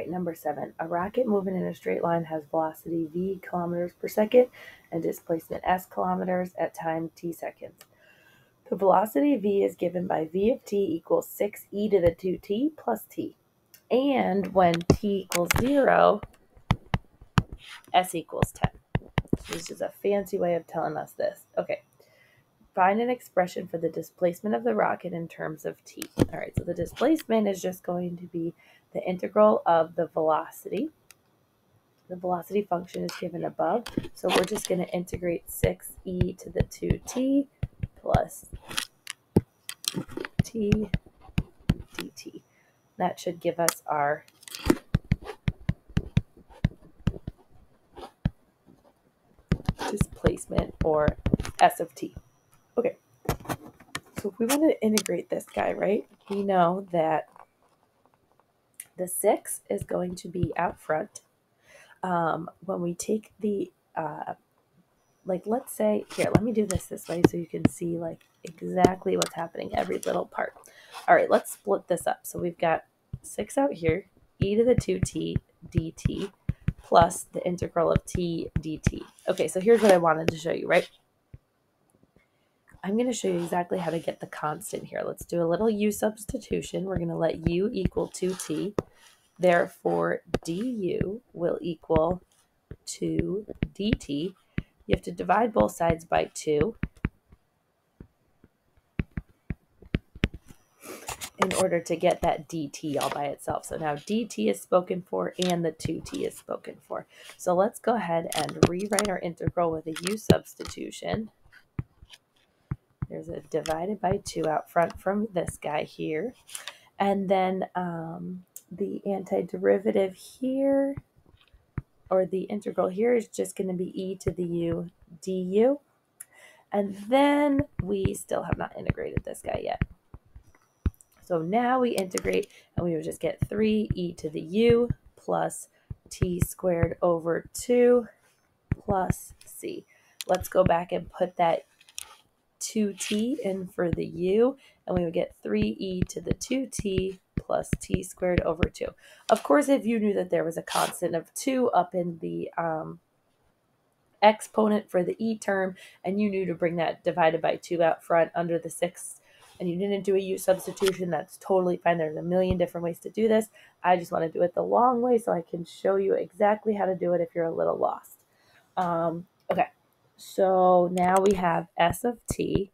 right, number seven. A rocket moving in a straight line has velocity v kilometers per second and displacement s kilometers at time t seconds. The velocity v is given by v of t equals 6 e to the 2t plus t. And when t equals 0, s equals 10. So this is a fancy way of telling us this. Okay, find an expression for the displacement of the rocket in terms of t. All right, so the displacement is just going to be the integral of the velocity. The velocity function is given above, so we're just going to integrate 6e to the 2t plus t dt. That should give us our displacement or s of t. So if we want to integrate this guy, right, we know that the 6 is going to be out front. Um, when we take the, uh, like, let's say, here, let me do this this way so you can see, like, exactly what's happening, every little part. All right, let's split this up. So we've got 6 out here, e to the 2t dt plus the integral of t dt. Okay, so here's what I wanted to show you, right? I'm going to show you exactly how to get the constant here. Let's do a little u substitution. We're going to let u equal 2t. Therefore, du will equal 2 dt. You have to divide both sides by 2 in order to get that dt all by itself. So now dt is spoken for and the 2t is spoken for. So let's go ahead and rewrite our integral with a u substitution. There's a divided by 2 out front from this guy here. And then um, the antiderivative here, or the integral here, is just going to be e to the u du. And then we still have not integrated this guy yet. So now we integrate and we would just get 3e to the u plus t squared over 2 plus c. Let's go back and put that 2t in for the u, and we would get 3e to the 2t plus t squared over 2. Of course, if you knew that there was a constant of 2 up in the um, exponent for the e term, and you knew to bring that divided by 2 out front under the 6 and you didn't do a u substitution, that's totally fine. There's a million different ways to do this. I just want to do it the long way so I can show you exactly how to do it if you're a little lost. Um, okay, so now we have s of t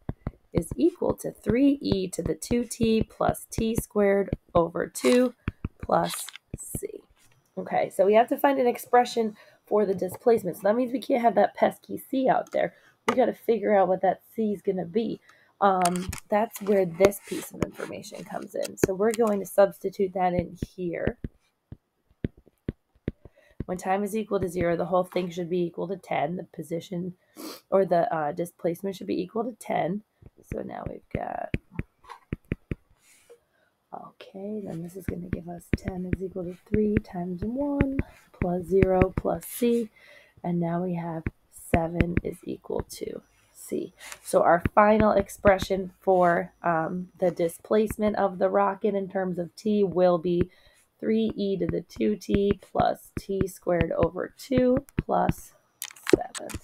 is equal to 3e to the 2t plus t squared over 2 plus c. Okay, so we have to find an expression for the displacement. So that means we can't have that pesky c out there. We got to figure out what that c is going to be um, that's where this piece of information comes in. So we're going to substitute that in here. When time is equal to 0, the whole thing should be equal to 10. The position or the uh, displacement should be equal to 10. So now we've got, okay, then this is going to give us 10 is equal to 3 times 1 plus 0 plus c. And now we have 7 is equal to C. So our final expression for um, the displacement of the rocket in terms of t will be 3e to the 2t plus t squared over 2 plus 7.